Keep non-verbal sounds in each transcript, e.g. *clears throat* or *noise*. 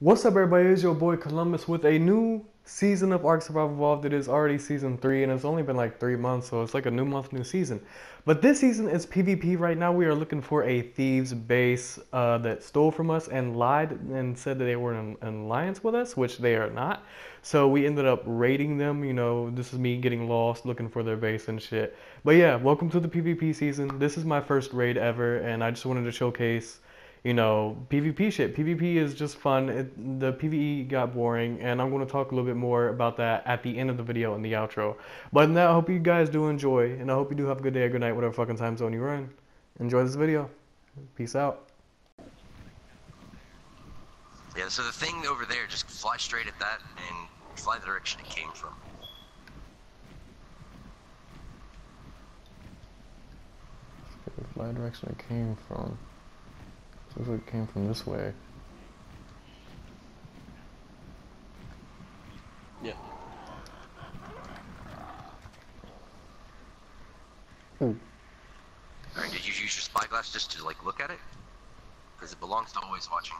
What's up, everybody? It's your boy Columbus with a new season of Ark Survival Evolved. It is already season three, and it's only been like three months, so it's like a new month, new season. But this season is PvP. Right now, we are looking for a thieves base uh, that stole from us and lied and said that they were in an alliance with us, which they are not. So we ended up raiding them. You know, this is me getting lost, looking for their base and shit. But yeah, welcome to the PvP season. This is my first raid ever, and I just wanted to showcase you know, PvP shit. PvP is just fun. It, the PvE got boring, and I'm going to talk a little bit more about that at the end of the video in the outro. But now, I hope you guys do enjoy, and I hope you do have a good day or good night, whatever fucking time zone you're in. Enjoy this video. Peace out. Yeah, so the thing over there, just fly straight at that and fly the direction it came from. Fly direction it came from. Looks like it came from this way. Yeah. Hmm. Ooh. Alright, did you use your spyglass just to like look at it? Because it belongs to always watching.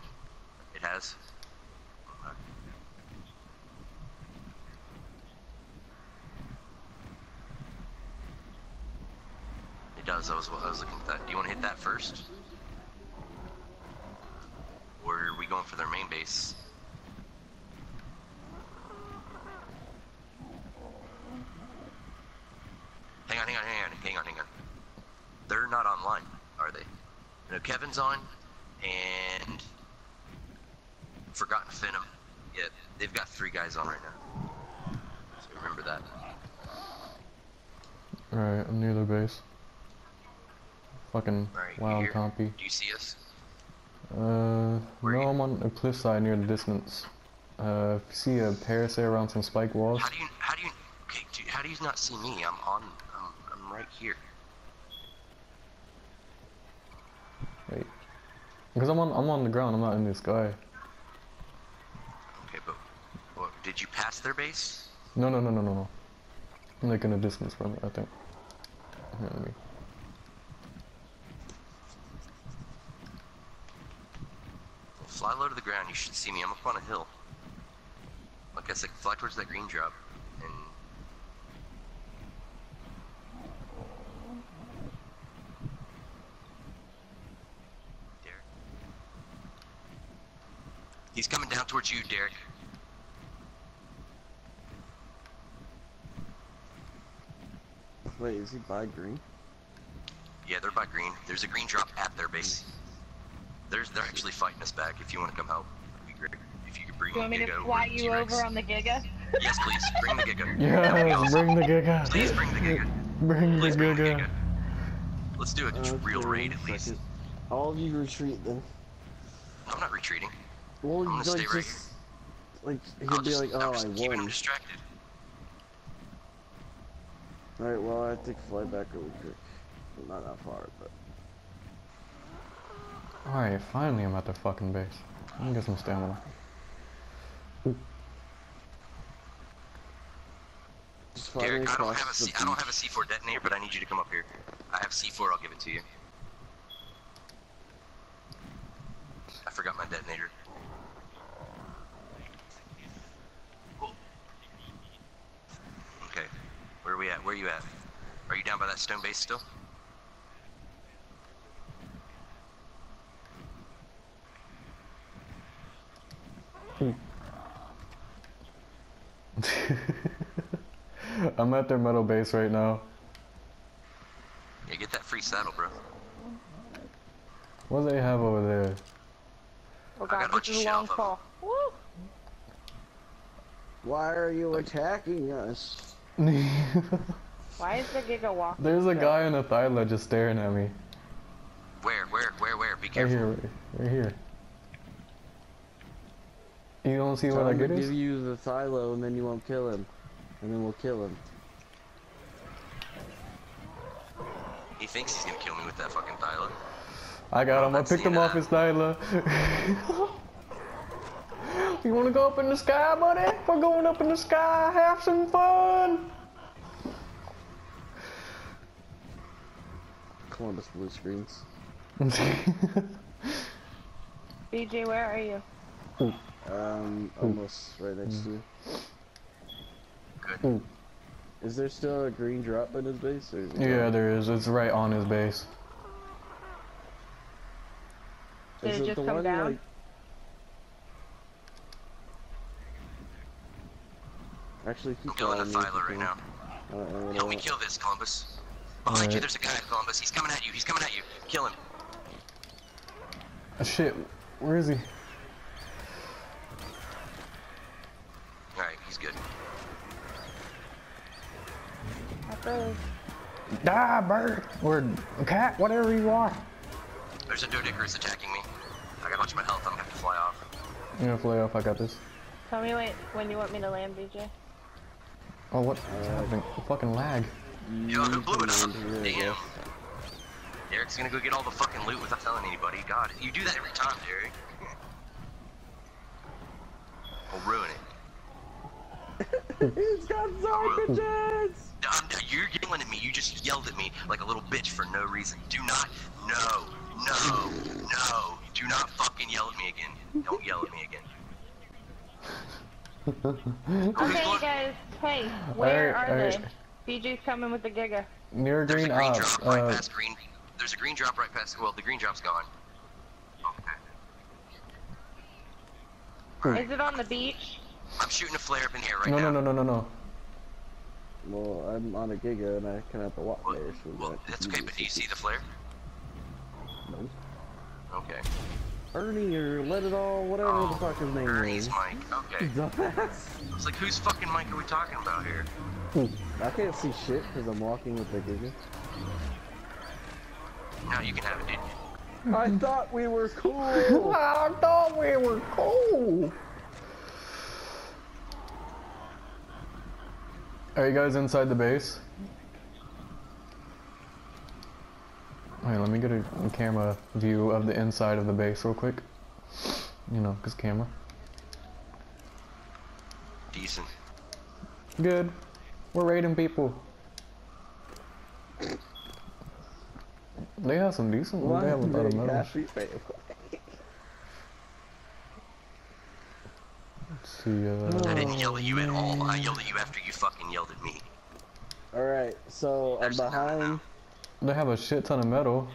It has. Okay. It does, I was, I was looking at that. Do you want to hit that first? Or are we going for their main base? Hang on, hang on, hang on, hang on, hang on. They're not online, are they? No, Kevin's on, and Forgotten Phantom. Yeah, they've got three guys on right now. So remember that. Alright, I'm near their base. Fucking Alright, wild compy. Do you see us? Uh, no. I'm on a cliffside near the distance. Uh, see a parasail around some spike walls. How do you, how do you, okay, dude, how do you not see me? I'm on, I'm, I'm right here. Wait. Because I'm on, I'm on the ground, I'm not in the sky. Okay, but, what, did you pass their base? No, no, no, no, no, no. I'm like in a distance from it, I think. Here, let me. Fly low to the ground, you should see me. I'm up on a hill. Like I said, fly towards that green drop, and... Derek. He's coming down towards you, Derek. Wait, is he by green? Yeah, they're by green. There's a green drop at their base. There's, they're actually fighting us back. If you want to come help, it'd be great. If you could bring Do you want me the to Giga fly you T-Rex. over on the Giga? Yes, please. Bring the Giga. *laughs* Yes, bring the Giga! Please bring the Giga. Bring the Please bring the Giga! Giga. Let's do a Uh, real raid at least. second. All of you retreat then. I'm not retreating. Well, I'm gonna like stay right just like I'll he'll be just, like, I'm "Oh, just I keeping him won." distracted. All right, well, I have to fly back really quick. Well, not that far, but Alright, finally I'm at the fucking base. Let me get some stamina. just Derek, I don't have a the C, I don't have a C4 detonator, but I need you to come up here. I have C4. I'll give it to you. I forgot my detonator. Cool. Okay, where are we at? Where are you at? Are you down by that stone base still? Hmm. *laughs* I'm at their metal base right now. Yeah, get that free saddle, bro. What do they have over there? Oh I got a god, bunch this of is a long fall. Woo! Why are you attacking us? *laughs* Why is the Giga walking? There's a guy in a thyla just staring at me. Where, where, where, where? Be careful. Right here, right, right here. You don't see Tell what I him to get give you the Thylo, and then you won't kill him, and then we'll kill him. He thinks he's gonna kill me with that fucking Thyla. I got him. I picked see him off his Nyla. *laughs* you wanna go up in the sky, buddy? We're going up in the sky. Have some fun. Columbus blue screens. *laughs* BJ, where are you? Um, almost right next to you. Good. Is there still a green drop in his base? Or is Yeah, there is. It's right on his base. Did Is it it just the come one, down? like- Actually, keep I'm killing a following Thyla right now. I don't know what I Help me kill this, Columbus. Behind you, there's a guy, Columbus. He's coming at you. He's coming at you. Kill him. Uh, Shit, where is he? Alright, he's good. I froze. Die, bird! Or cat, whatever you are. There's a Doedicurus attacking me. I gotta watch my health. I'm gonna have to fly off. I'm gonna fly off, I got this. Tell me when, when you want me to land, BJ. Oh, what? Fucking, fucking lag. Yo, who blew it up? Here we Damn. go. Derek's gonna go get all the fucking loot without telling anybody. God, you do that every time, Derek. *laughs* I'll ruin it. He's got Zarkagens! Um, you're yelling at me. You just yelled at me like a little bitch for no reason. Do not. No. No. No. Do not fucking yell at me again. Don't yell at me again. *laughs* Okay, going? guys. Hey, where Alright, are alright. they? BJ's coming with the Giga. Near There's green a green ops. drop right Uh, past green. There's a green drop right past. Well, the green drop's gone. Okay. Is it on the beach? I'm shooting a flare up in the air right no, now. no, no, no, no, no. Well, I'm on a Giga and I kind of have to walk Well, there. So well, that's okay, but do you see the flare? No. Okay. Ernie or Let It All, whatever Oh, the fuck his name Ernie's is. mic. Okay. Dumbass. It's like, whose fucking Mike are we talking about here? Hmm. I can't see shit because I'm walking with the Giga. Now you can have it, dude. I thought we were cool. *laughs* I thought we were cool. Are you guys inside the base? Alright, let me get a, a camera view of the inside of the base real quick. You know, cause camera. Decent. Good. We're raiding people. They have some decent ones. They have a lot of Very medals. Happy see, uh, I didn't yell at you at all. I yelled at you after you fucking yelled at me. Alright, so I'm behind. they have a shit ton of metal.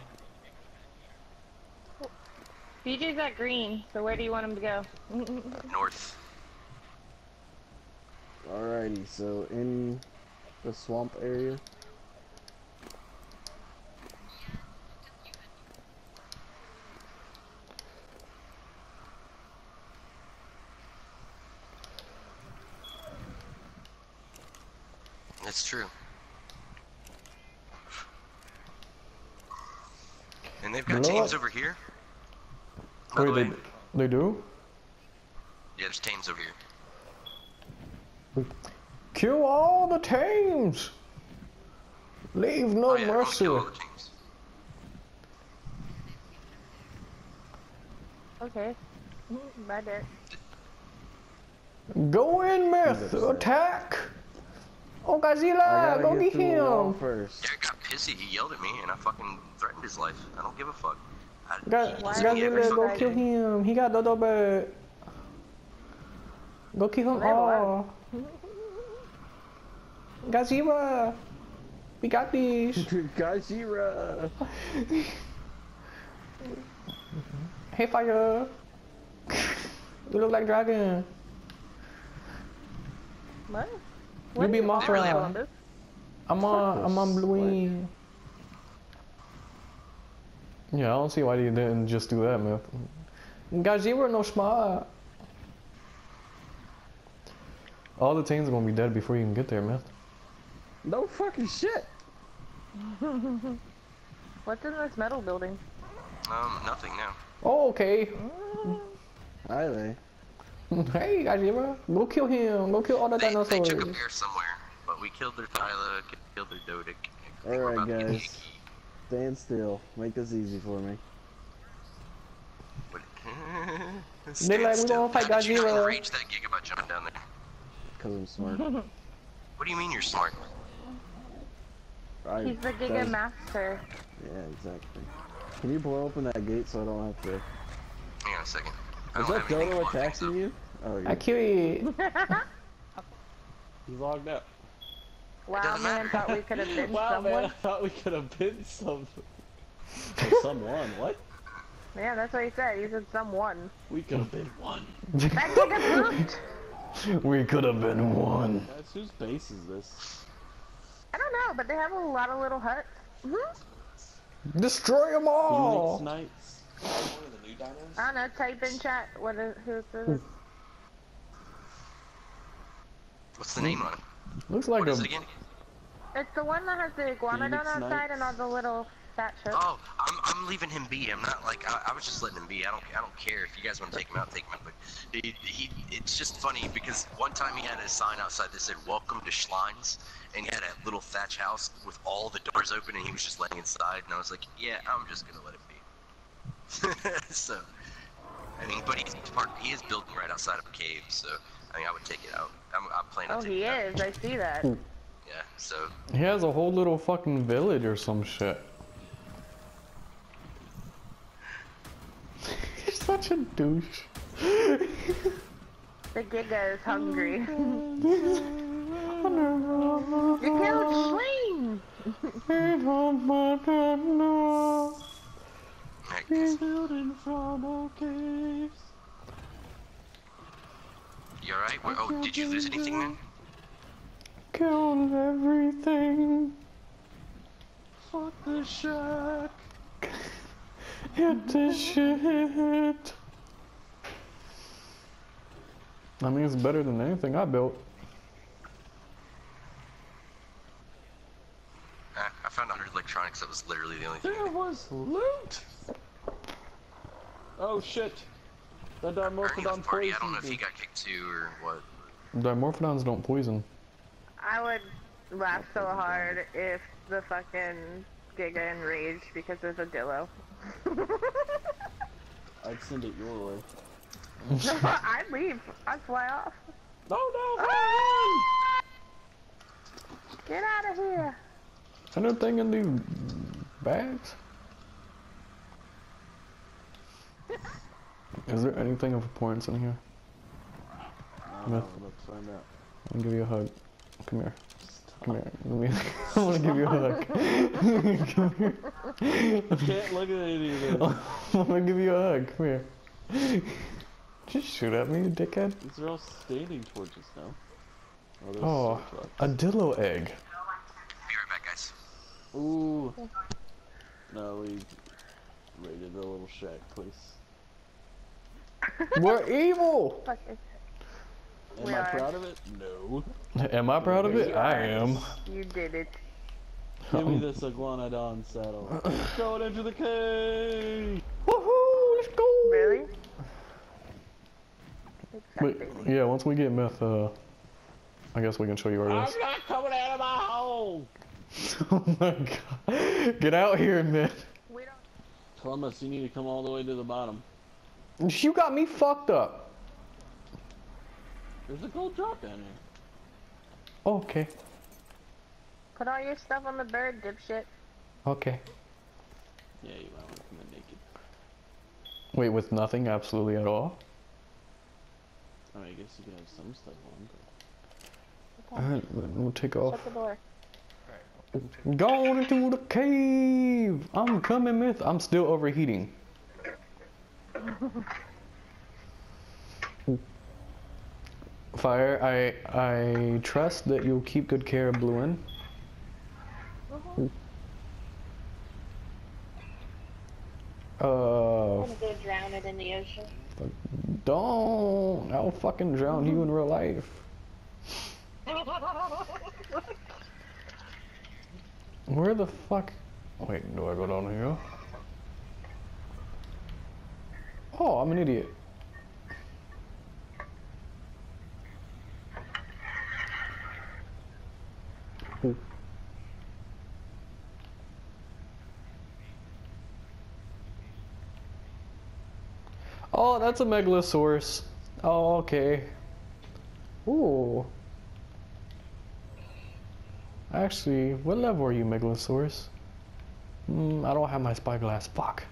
BJ's at green, so where do you want him to go? *laughs* North. Alrighty, so in the swamp area. That's true. And they've got Blow teams up. over here. By the they, they do? yeah, there's teams over here. Kill all the teams! Leave no oh, yeah, mercy. kill all the teams. okay. *laughs* Bye, Derek. Go in, Myth! upset. Attack! Oh, I Godzilla! gotta Go get get wall him! first. Derek got pissy. He yelled at me, and I fucking threatened his life. I don't give a fuck. I, Go- he Why yells at me every Godzilla, go kill day. him! He got Dodo Bird! Go kill him Level all! Godzilla! We got these! *laughs* Gajira! Hey, fire! *laughs* You look like dragon! What? You be is wrong with Mothra. I'm on, Fuck I'm on this Blue Yeah, I don't see why you didn't just do that, man. Guys, you were no smart. All the teams are gonna be dead before you can get there, man. No fucking shit! *laughs* What's in this metal building? Um, nothing now. Oh, okay. Hi there. *laughs* Hey, Gajira, go kill him. Go kill all the They, they took a bear somewhere, but we killed their Thyla, killed their Dodic. I think we're Alright, about to get guys. Stand still. Make this easy for me. What- *laughs* They Stand like, we still. gonna fight How did you not Godzilla. enrage that gig about jumping down there? Because I'm smart. *laughs* What do you mean you're smart? I, He's the Giga that's- Master. Yeah, exactly. Can you blow open that gate so I don't have to... Hang on a second. I Is that have anything Dodo to plug things attacking you? Oh, yeah. Akiri. He's *laughs* *laughs* logged out. wow, man, matter. thought we could have *laughs* been Wow, man, I someone. thought we could have been some. someone. What? Yeah, that's what he said. He said someone. We could have been one. That nigga pooped. we could have been one. That's whose base is this? I don't know, but they have a lot of little huts. Mhm. Destroy them Phoenix all. Knights. One of the new dinos? I don't know. Type in chat. What is who it is? What's the name on it? Looks like What a. is it again? It's the one that has the iguanodon Phoenix outside and all Knights. the little fat ships. Oh, I'm, I'm leaving him be. I'm not like I, I was just letting him be. I don't I don't care if you guys want to take him out, take him out. But he, he it's just funny because one time he had a sign outside that said "Welcome to Schleins," and he had a little thatch house with all the doors open, and he was just laying inside. And I was like, yeah, I'm just gonna let him be. *laughs* so, I mean, but he's parked, he is building right outside of a cave, so I mean, I would take it out. I'm, I'm planning on Oh, taking he it out. is. I see that. Hmm. Yeah. So He has a whole little fucking village or some shit. *laughs* You're such a douche. The Giga is hungry. you you killed Sling! Alright, guys, Building from old caves. you alright? Oh, did you lose anything, man? Killed everything. Fuck the shack. Hit the shit. I mean, it's better than anything I built. Ah, I found 100 electronics. That was literally the only thing. There was loot. Oh shit. That Ernie Dimorphodon party. I don't know if he got kicked too or what. Dimorphodons don't poison. I would laugh so hard if the fucking Giga enraged because there's a Dillo. *laughs* I'd send it your way. *laughs* I'd leave. I'd fly off. No, no! Ah! Run! Get out of here. Anything in these bags? Is there anything of importance in here? I don't know, let's find out. I'll give you a hug. Come here. Come here. Let me, *laughs* *laughs* I want to *laughs* give you a hug. Come here. Can't look at any of this. I want to give you a hug. Come here. Just shoot at me, you dickhead. These are all standing torches now. Oh, Oh, a dillo egg. Be right back, guys. Ooh. No, we raided the little shack place. We're *laughs* evil! Fuck. Am We I are. proud of it? No. Am I proud of it? I am. You did it. Give me this iguanodon saddle. *clears throat* Going into the cave! Woohoo! Let's go! Really? Wait, yeah, once we get meth, uh, I guess we can show you our I'm not coming out of my hole! *laughs* oh my god. Get out here, man. We don't. Columbus, you need to come all the way to the bottom. You got me fucked up. There's a gold drop down here. Okay. Put all your stuff on the bird, dipshit. Okay. Yeah, you might want to come in naked. Wait, with nothing absolutely at all? I mean, I guess you can have some stuff on, but... Alright, we'll take off. Shut the door. Going into the cave! I'm coming, myth. I'm still overheating. *laughs* Fire, I I trust that you'll keep good care of Bluin. Uh, I'm gonna go drown it in the ocean. don't. I'll fucking drown you in real life. *laughs* Where the fuck? Wait, do I go down here? Oh, I'm an idiot. Oh, that's a megalosaurus. Oh, okay. Ooh. Actually, what level are you, Megalosaurus? Hmm, I don't have my spyglass. Fuck.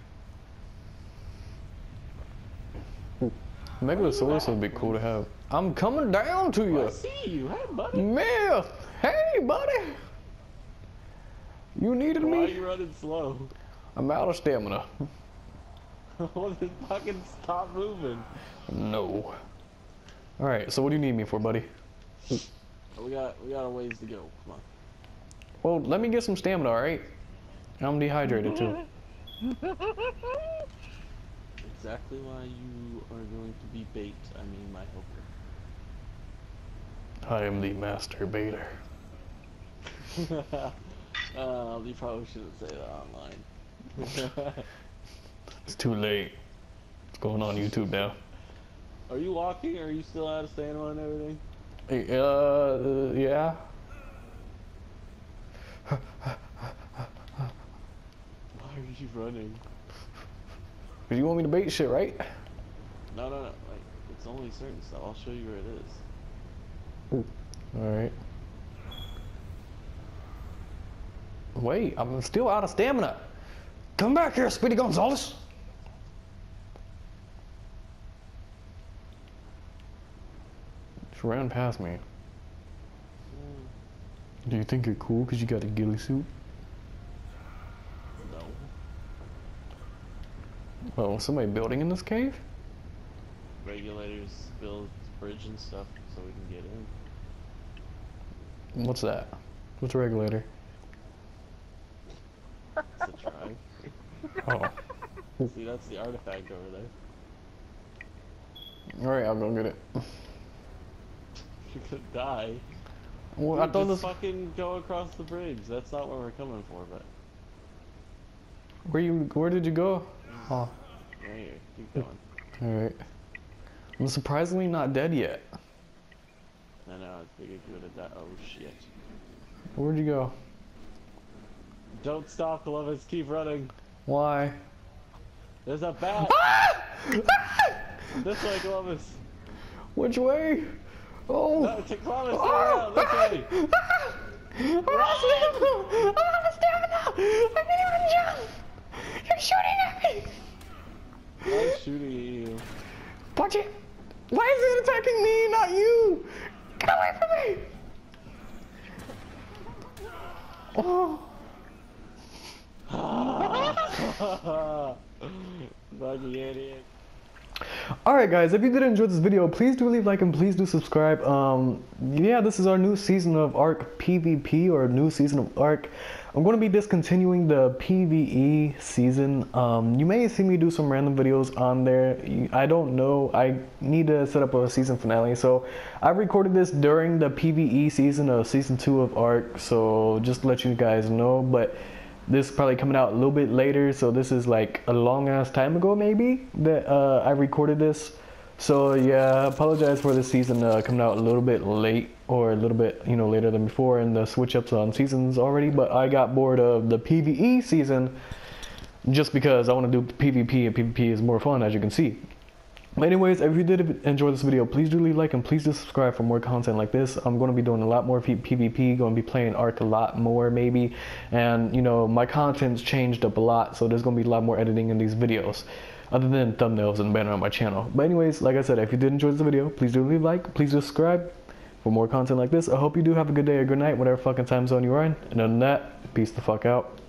Megalosaurus would be cool to have. I'm coming down to you. I see you. Hey, buddy. Myth! Hey, buddy! You needed Why are me? you running slow? I'm out of stamina. *laughs* well, then fucking stop moving. No. Alright, so what do you need me for, buddy? We got we got a ways to go. Come on. Well, let me get some stamina, alright? I'm dehydrated too. *laughs* Exactly why you are going to be bait. I mean, my helper. I am the master baiter. *laughs* uh, you probably shouldn't say that online. *laughs* It's too late. It's going on YouTube now. are you walking? Or are you still out of stamina and everything? Hey, Uh, yeah. Why are you running? Cause you want me to bait shit, right? No, no, no. Like, it's only certain stuff. I'll show you where it is. Alright. Wait, I'm still out of stamina. Come back here, Speedy Gonzalez. Just ran past me. Hmm. Do you think you're cool because you got a ghillie suit? No. Oh, somebody building in this cave? Regulators build bridge and stuff so we can get in. What's that? What's a regulator? It's a try. *laughs* Oh. See, that's the artifact over there. Alright, I'll go get it. *laughs* You're gonna die. Well, I Dude, thought just this. fucking go across the bridge. That's not what we're coming for, but Where you? Where did you go? Oh, right. Keep going. alright. I'm surprisingly not dead yet. I know, I figured you would have died. Oh shit. Where'd you go? Don't stop, Columbus. Keep running. Why? There's a bat. Ah! *laughs* this way, Columbus. Which way? Oh! No, to Columbus. Turn around. This way. I'm out of stamina! I can't even jump! You're shooting at me! I'm shooting at you. Watch it! Why is it attacking me, not you? Get away from me! Oh! *laughs* Fucking idiot. Alright guys, if you did enjoy this video, please do leave like and please do subscribe. Um, yeah, this is our new season of Ark PvP or new season of Ark. I'm going to be discontinuing the PvE season. Um, you may see me do some random videos on there. I don't know. I need to set up a season finale. So I recorded this during the PvE season of season 2 of Ark. So just let you guys know. But this is probably coming out a little bit later so this is like a long ass time ago maybe that uh, i recorded this. So yeah apologize for this season uh, coming out a little bit late or a little bit you know later than before and the switch ups on seasons already but i got bored of the pve season just because i want to do pvp and pvp is more fun as you can see anyways, if you did enjoy this video, please do leave like and please do subscribe for more content like this. I'm going to be doing a lot more P- PvP, going to be playing Ark a lot more maybe. And, you know, my content's changed up a lot, so there's going to be a lot more editing in these videos. Other than thumbnails and banner on my channel. But anyways, like I said, if you did enjoy this video, please do leave like, please do subscribe for more content like this. I hope you do have a good day or good night, whatever fucking time zone you're in. And other than that, peace the fuck out.